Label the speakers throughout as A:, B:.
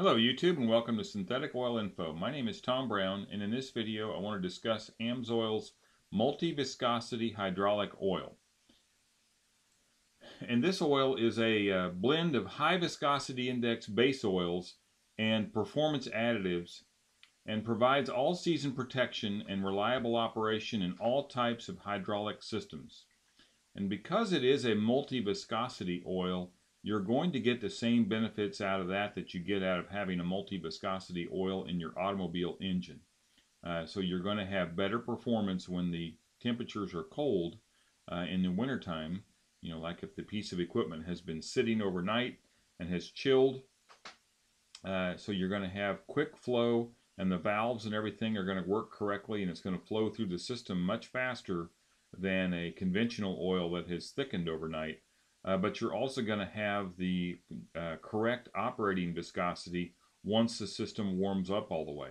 A: Hello YouTube and welcome to Synthetic Oil Info. My name is Tom Brown and in this video I want to discuss AMSOIL's multi-viscosity hydraulic oil. And this oil is a uh, blend of high viscosity index base oils and performance additives and provides all-season protection and reliable operation in all types of hydraulic systems. And because it is a multi-viscosity oil, you're going to get the same benefits out of that that you get out of having a multi-viscosity oil in your automobile engine. Uh, so you're going to have better performance when the temperatures are cold uh, in the wintertime. You know, like if the piece of equipment has been sitting overnight and has chilled. Uh, so you're going to have quick flow and the valves and everything are going to work correctly and it's going to flow through the system much faster than a conventional oil that has thickened overnight uh, but you're also going to have the uh, correct operating viscosity once the system warms up all the way.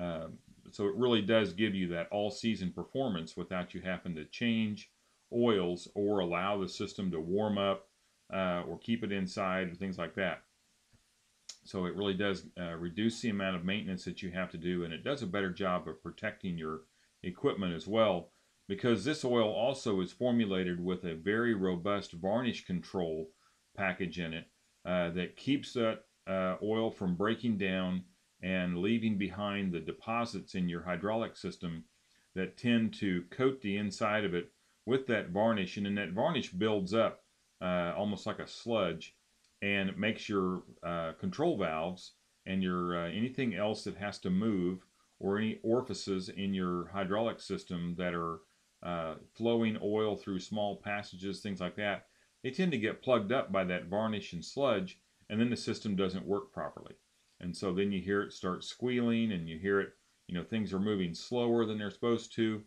A: Uh, so it really does give you that all-season performance without you having to change oils or allow the system to warm up uh, or keep it inside or things like that. So it really does uh, reduce the amount of maintenance that you have to do and it does a better job of protecting your equipment as well because this oil also is formulated with a very robust varnish control package in it uh, that keeps that uh, oil from breaking down and leaving behind the deposits in your hydraulic system that tend to coat the inside of it with that varnish. And then that varnish builds up uh, almost like a sludge and it makes your uh, control valves and your uh, anything else that has to move or any orifices in your hydraulic system that are uh, flowing oil through small passages, things like that, they tend to get plugged up by that varnish and sludge, and then the system doesn't work properly. And so then you hear it start squealing, and you hear it, you know, things are moving slower than they're supposed to.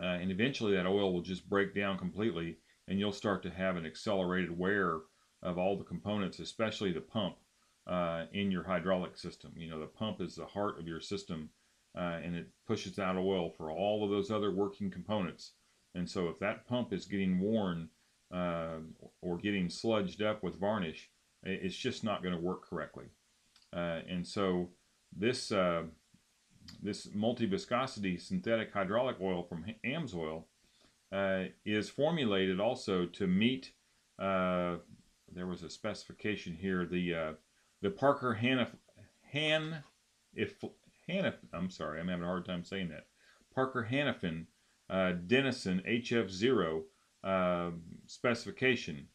A: Uh, and eventually that oil will just break down completely, and you'll start to have an accelerated wear of all the components, especially the pump uh, in your hydraulic system. You know, the pump is the heart of your system uh, and it pushes out oil for all of those other working components. And so if that pump is getting worn uh, or getting sludged up with varnish, it's just not going to work correctly. Uh, and so this uh, this multi-viscosity synthetic hydraulic oil from AMSOIL uh, is formulated also to meet uh, there was a specification here the the Parker Hanif Han if Hanif, I'm sorry, I'm having a hard time saying that. Parker Hannifin uh, Denison HF0 uh, specification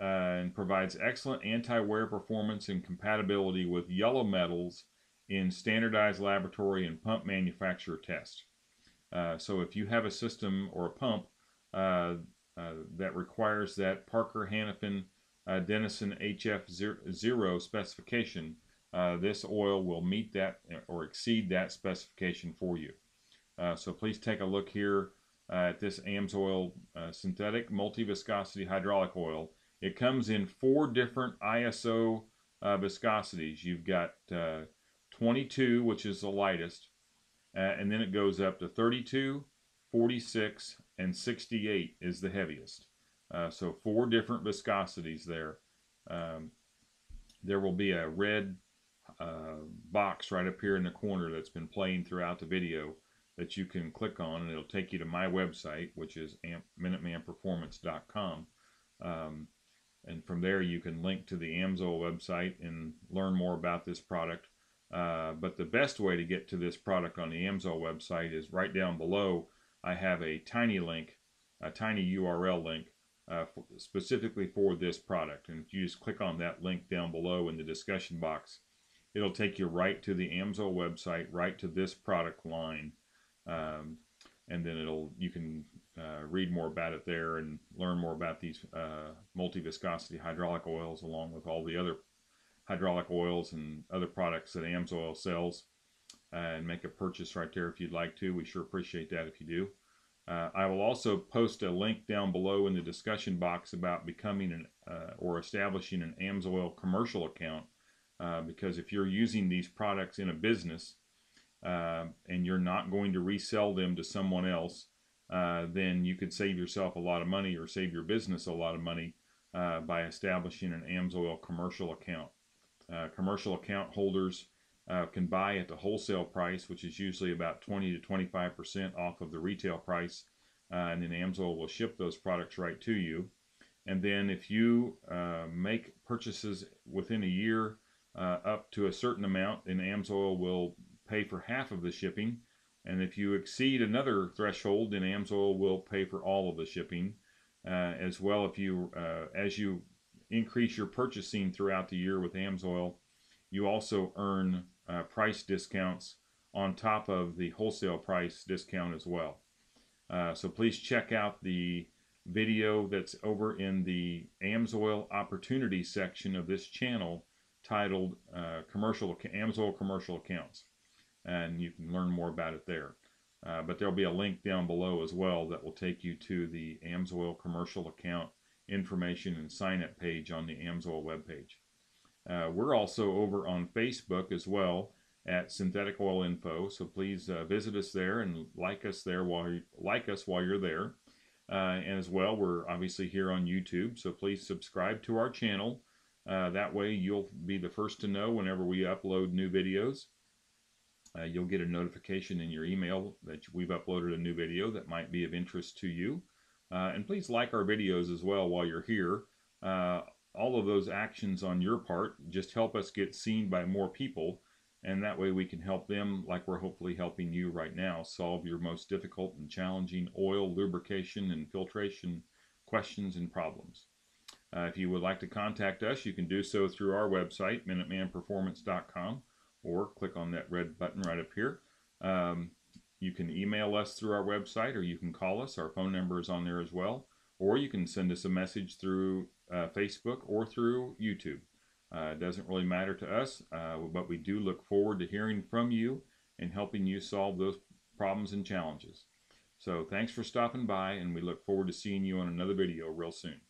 A: uh, and provides excellent anti-wear performance and compatibility with yellow metals in standardized laboratory and pump manufacturer tests. Uh, so if you have a system or a pump uh, uh, that requires that Parker Hannifin Denison HF0 specification, uh, this oil will meet that or exceed that specification for you. Uh, so please take a look here uh, at this AMSOIL uh, synthetic multi-viscosity hydraulic oil. It comes in four different ISO uh, viscosities. You've got 22, which is the lightest, and then it goes up to 32, 46, and 68 is the heaviest. so four different viscosities there. Um, there will be a red uh, box right up here in the corner that's been playing throughout the video that you can click on and it'll take you to my website which is minutemanperformance.com um, and from there you can link to the AMSOIL website and learn more about this product. Uh, but the best way to get to this product on the AMSOIL website is right down below I have a tiny link a tiny URL link uh, specifically for this product. And if you just click on that link down below in the discussion box it'll take you right to the AMSOIL website, right to this product line. Um, and then it'll you can uh, read more about it there and learn more about these uh, multi-viscosity hydraulic oils along with all the other hydraulic oils and other products that AMSOIL sells uh, and make a purchase right there if you'd like to. We sure appreciate that if you do. Uh, I will also post a link down below in the discussion box about becoming an uh, or establishing an AMSOIL commercial account uh, because if you're using these products in a business uh, and you're not going to resell them to someone else, uh, then you could save yourself a lot of money or save your business a lot of money uh, by establishing an AMSOIL commercial account. Uh, commercial account holders can buy at the wholesale price, which is usually about 20 to 25% off of the retail price, and then Amsoil will ship those products right to you. And then if you make purchases within a year uh, up to a certain amount, then Amsoil will pay for half of the shipping. And if you exceed another threshold, then Amsoil will pay for all of the shipping. Uh, as well, if you uh, as you increase your purchasing throughout the year with Amsoil, you also earn uh, price discounts on top of the wholesale price discount as well. Uh, so please check out the video that's over in the Amsoil opportunity section of this channel titled uh, commercial Amsoil commercial accounts and you can learn more about it there uh, but there'll be a link down below as well that will take you to the Amsoil commercial account information and sign up page on the Amsoil webpage. Uh, we're also over on Facebook as well at Synthetic Oil Info, so please uh, visit us there and like us there while you, like us while you're there. Uh, and as well, we're obviously here on YouTube, so please subscribe to our channel. Uh, that way, you'll be the first to know whenever we upload new videos. Uh, you'll get a notification in your email that we've uploaded a new video that might be of interest to you. Uh, and please like our videos as well while you're here. Uh, all of those actions on your part just help us get seen by more people and that way we can help them like we're hopefully helping you right now solve your most difficult and challenging oil lubrication and filtration questions and problems uh, if you would like to contact us you can do so through our website minutemanperformance.com or click on that red button right up here um, you can email us through our website or you can call us our phone number is on there as well or you can send us a message through uh, facebook or through youtube uh, it doesn't really matter to us, uh, but we do look forward to hearing from you and helping you solve those problems and challenges. So thanks for stopping by, and we look forward to seeing you on another video real soon.